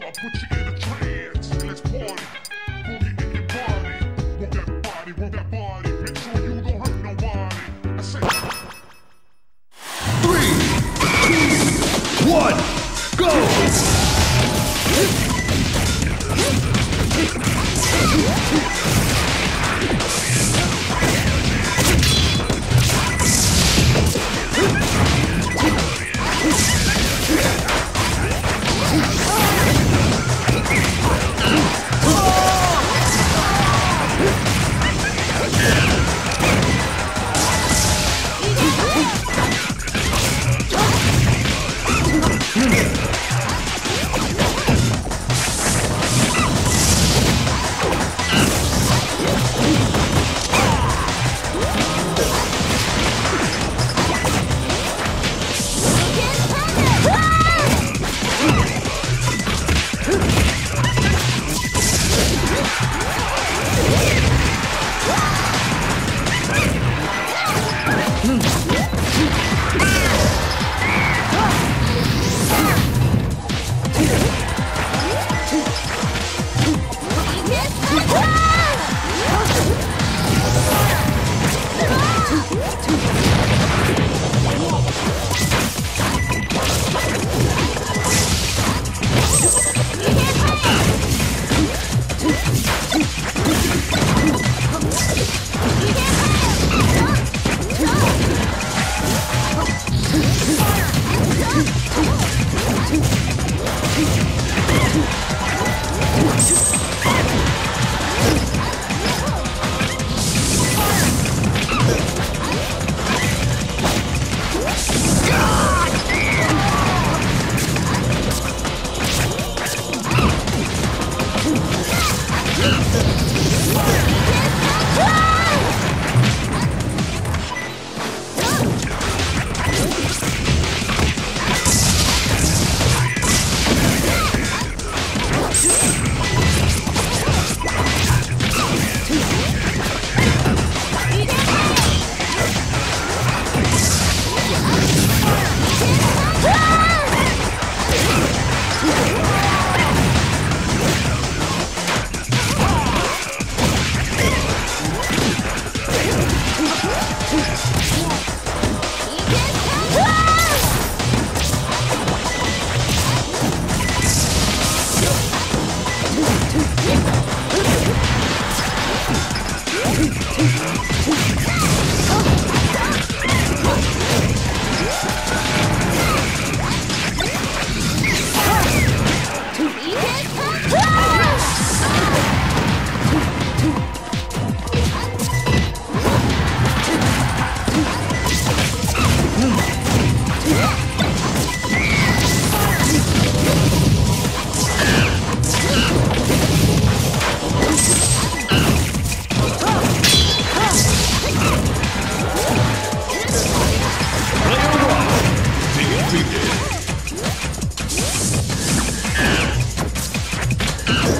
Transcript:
I put 何 Ah!